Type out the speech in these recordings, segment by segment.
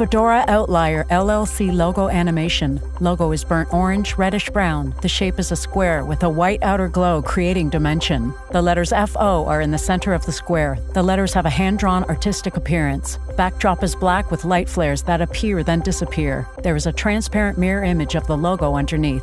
Fedora Outlier LLC logo animation. Logo is burnt orange, reddish brown. The shape is a square with a white outer glow creating dimension. The letters FO are in the center of the square. The letters have a hand drawn artistic appearance. Backdrop is black with light flares that appear then disappear. There is a transparent mirror image of the logo underneath.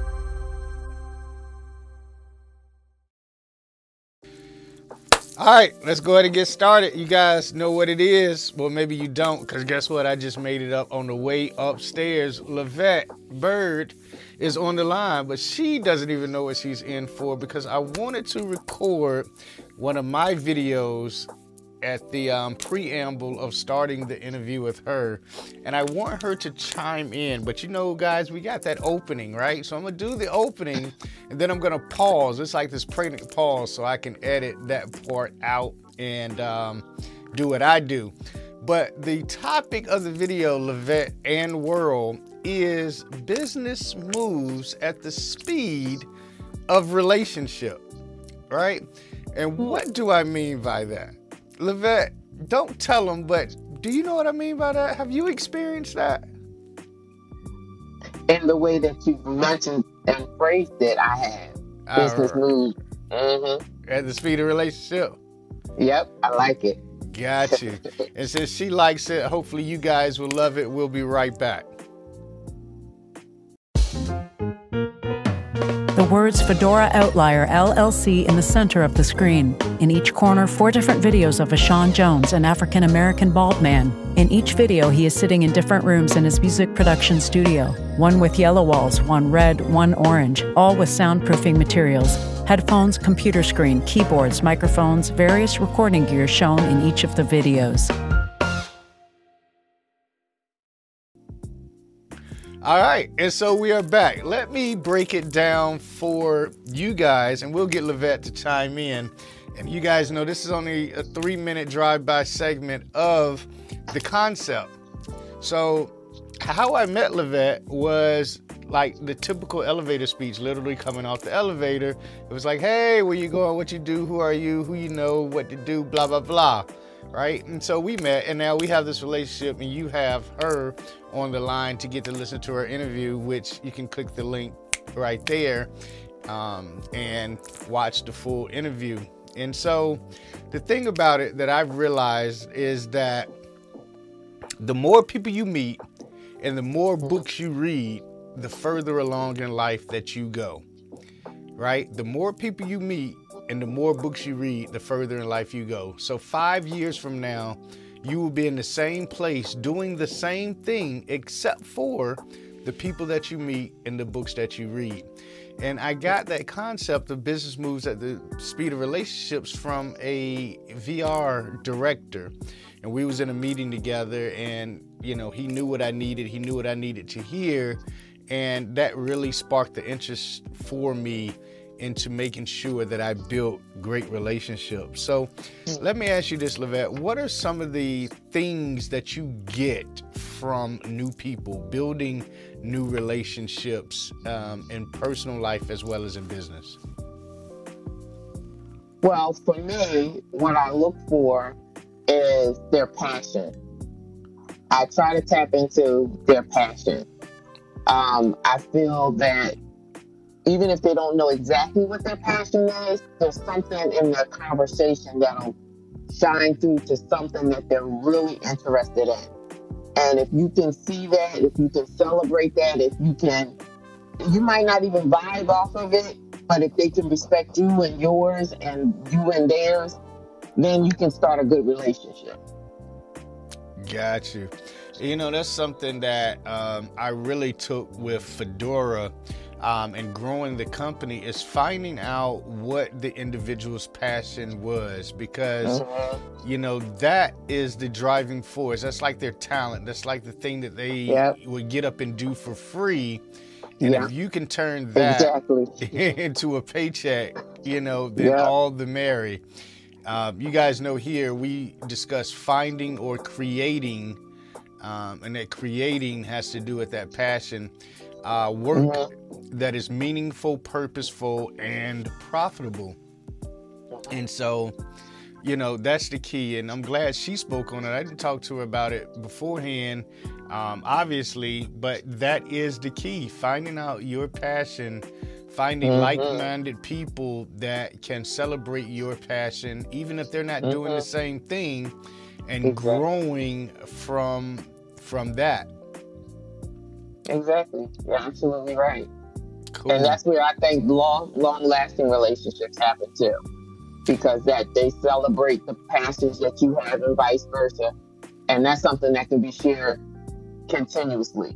All right, let's go ahead and get started. You guys know what it is. Well, maybe you don't, because guess what? I just made it up on the way upstairs. Lyvette Byrd is on the line, but she doesn't even know what she's in for because I wanted to record one of my videos at the um, preamble of starting the interview with her. And I want her to chime in. But you know, guys, we got that opening, right? So I'm to do the opening and then I'm to pause. It's like this pregnant pause so I can edit that part out and um, do what I do. But the topic of the video, Lyvette and World, is business moves at the speed of relationship, right? And what do I mean by that? Lyvette, don't tell them, but do you know what I mean by that? Have you experienced that? In the way that you mentioned and phrased it, I have. Business right. move. Mm-hmm. At the speed of relationship. Yep, I like it. Got you. and since she likes it, hopefully you guys will love it. We'll be right back. Words Fedora Outlier LLC in the center of the screen. In each corner, four different videos of Ashawn Jones, an African American bald man. In each video, he is sitting in different rooms in his music production studio one with yellow walls, one red, one orange, all with soundproofing materials. Headphones, computer screen, keyboards, microphones, various recording gear shown in each of the videos. All right, and so we are back. Let me break it down for you guys, and we'll get Lyvette to chime in. And you guys know this is only a three minute drive by segment of the concept. So, how I met Lyvette was like the typical elevator speech, literally coming off the elevator. It was like, hey, where you going? What you do? Who are you? Who you know? What to do? Blah, blah, blah right? And so we met, and now we have this relationship, and you have her on the line to get to listen to her interview, which you can click the link right there um, and watch the full interview. And so the thing about it that I've realized is that the more people you meet and the more books you read, the further along in life that you go, right? The more people you meet and the more books you read, the further in life you go. So five years from now, you will be in the same place doing the same thing except for the people that you meet and the books that you read. And I got that concept of business moves at the speed of relationships from a VR director. And we was in a meeting together and, you know, he knew what I needed. He knew what I needed to hear. And that really sparked the interest for me into making sure that I built great relationships. So let me ask you this, Lyvette. What are some of the things that you get from new people, building new relationships um, in personal life as well as in business? Well, for me, what I look for is their passion. I try to tap into their passion. Um, I feel that even if they don't know exactly what their passion is, there's something in their conversation that'll shine through to something that they're really interested in. And if you can see that, if you can celebrate that, if you can, you might not even vibe off of it, but if they can respect you and yours and you and theirs, then you can start a good relationship. Got you. You know, that's something that um, I really took with Fedora um, and growing the company is finding out what the individual's passion was because uh-huh. you know that is the driving force that's like their talent that's like the thing that they yep. would get up and do for free and yeah. if you can turn that exactly. into a paycheck you know then yep. all the merry um, you guys know here we discuss finding or creating um, and that creating has to do with that passion uh, work mm-hmm. that is meaningful, purposeful, and profitable. And so, you know, that's the key. And I'm glad she spoke on it. I didn't talk to her about it beforehand, um, obviously, but that is the key finding out your passion, finding mm-hmm. like minded people that can celebrate your passion, even if they're not mm-hmm. doing the mm-hmm. same thing, and exactly. growing from from that. Exactly. You're absolutely right. Cool. And that's where I think long, long lasting relationships happen too because that they celebrate the passions that you have and vice versa. And that's something that can be shared continuously.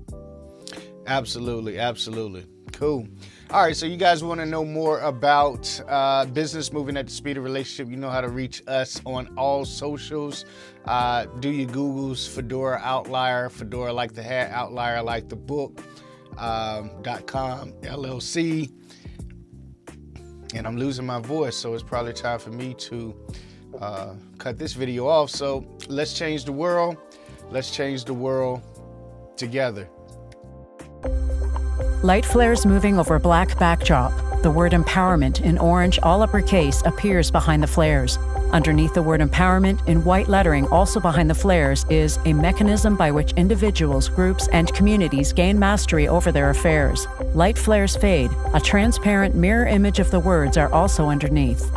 Absolutely, absolutely. Cool. All right, so you guys want to know more about uh, business moving at the speed of relationship? You know how to reach us on all socials. Uh, do your Googles, Fedora Outlier, Fedora like the hat, Outlier like the book, um, .com, LLC and I'm losing my voice, so it's probably time for me to uh, cut this video off. So let's change the world. Let's change the world together. Light flares moving over a black backdrop. The word empowerment in orange, all uppercase, appears behind the flares. Underneath the word empowerment, in white lettering, also behind the flares, is a mechanism by which individuals, groups, and communities gain mastery over their affairs. Light flares fade. A transparent mirror image of the words are also underneath.